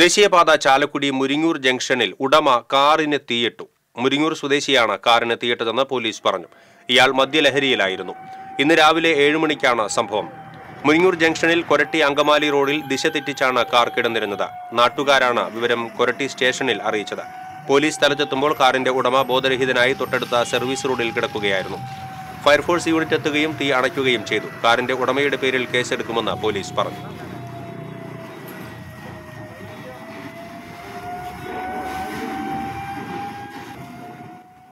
ദേശീയപാത ചാലക്കുടി മുരിങ്ങൂർ ജംഗ്ഷനിൽ ഉടമ കാറിന് തീയിട്ടു. മുരിങ്ങൂർ സ്വദേശിയാണ് കാറിന് തീയിട്ടതെന്ന് പോലീസ് പറഞ്ഞു. ഇയാൾ മദ്യലഹരിയിലായിരുന്നു. ഇന്ന് രാവിലെ ഏഴു മണിക്കാണ് സംഭവം. മുരിങ്ങൂർ ജംഗ്ഷനിൽ കൊരട്ടി അങ്കമാലി റോഡിൽ ദിശ തെറ്റിച്ചാണ് കാർ കിടന്നിരുന്നത്. നാട്ടുകാരാണ് വിവരം കൊരട്ടി സ്റ്റേഷനിൽ അറിയിച്ചത്. പോലീസ് സ്ഥലത്തെത്തുമ്പോൾ കാറിന്റെ ഉടമ ബോധരഹിതനായി തൊട്ടടുത്ത സർവീസ് റോഡിൽ കിടക്കുകയായിരുന്നു. ഫയർഫോഴ്സ് യൂണിറ്റ് എത്തുകയും തീ അണയ്ക്കുകയും ചെയ്തു. കാറിന്റെ ഉടമയുടെ പേരിൽ കേസെടുക്കുമെന്ന് പോലീസ് പറഞ്ഞു.